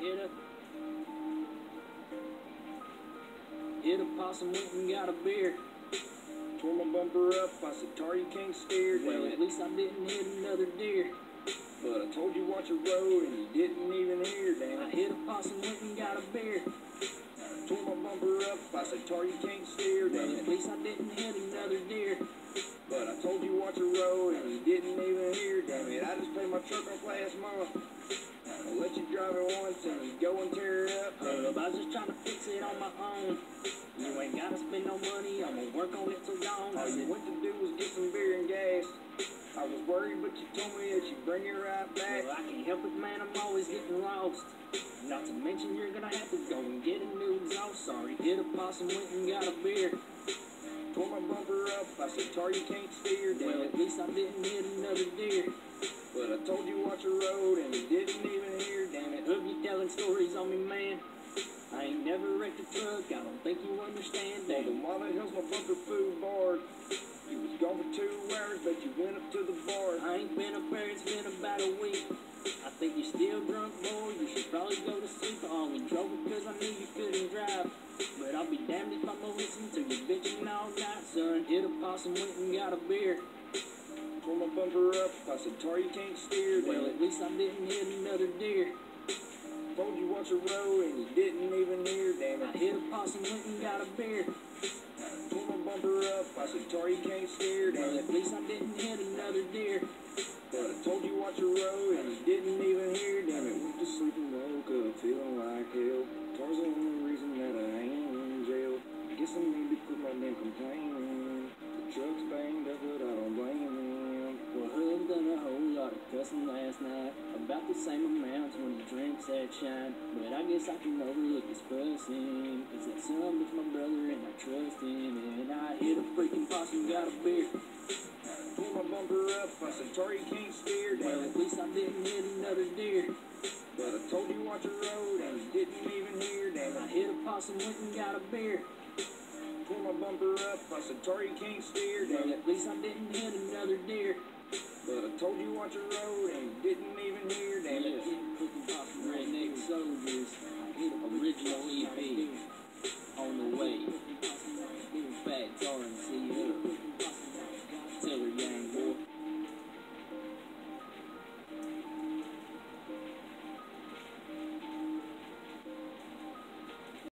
It a, it a possum and got a beer. Tore my bumper up, I said, Tar, you can't steer. Well, at least I didn't hit another deer. But I told you watch your road and you didn't even hear, damn. I hit a possum, went and got a bear. Tore my bumper up, I said, Tar, you can't steer. Well, at least I didn't hit another deer. But I told you watch your road and you didn't even hear, damn it. I just paid my truck off last month. I let you drive it once and you go and tear it up, Uh. I was just trying to fix it on my own. You ain't gotta spend no money, I'ma work on it till dawn. All you went to do was get some beer and gas. I was worried, but you told me that you'd bring it right back. well, I can't help it, man, I'm always getting lost. Not to mention, you're gonna have to go and get a new exhaust. Sorry, hit a possum, went and got a beer. Tore my bumper up, I said, Tar, you can't steer, Well, at least I didn't hit another deer. But I told you watch your road and you didn't even hear, damn it. Hope you telling stories on me, man. I ain't never wrecked a truck, I don't think you understand Well, that. then why the hell's my bumper food barred? You was gone for two hours, but you went up to the bar. I ain't been up there, it's been about a week. I think you're still drunk, boy. You should probably go to sleep. I only drove because I knew you couldn't drive. But I'll be damned if I'm gonna listen to you bitching all night, son. Hit a possum, went and got a beer. Tore my bumper up, I said, Tar, you can't steer, Well, at least I didn't hit another deer. Told you watch your road and you didn't even hear, damn it. I it. hit a possum, went and got a bear. Tore my bumper up, I said, Tar, you can't steer, Well, damn at it. least I didn't hit another deer. But I told you watch your road and you didn't even hear, damn it. Went to sleep and woke up feeling like hell. Tar's the only reason that I ain't in jail. I guess I need to quit my damn complaining. Whole lot of cussing last night. About the same amounts when he drinks that shine. But I guess I can overlook his fussing. Cause that son is my brother and I trust him. And I hit a freaking possum, got a beer. Pull my bumper up, I said, Tar, you can't steer, Well, at least I didn't hit another deer. But I told you watch your road and you didn't even hear, damn I hit a possum, went and got a beer. Pull my bumper up, I said, Tar, you can't steer, Well, at least I didn't hit another deer. But I told you watch your road and didn't even hear, damn it. Redneck soldiers.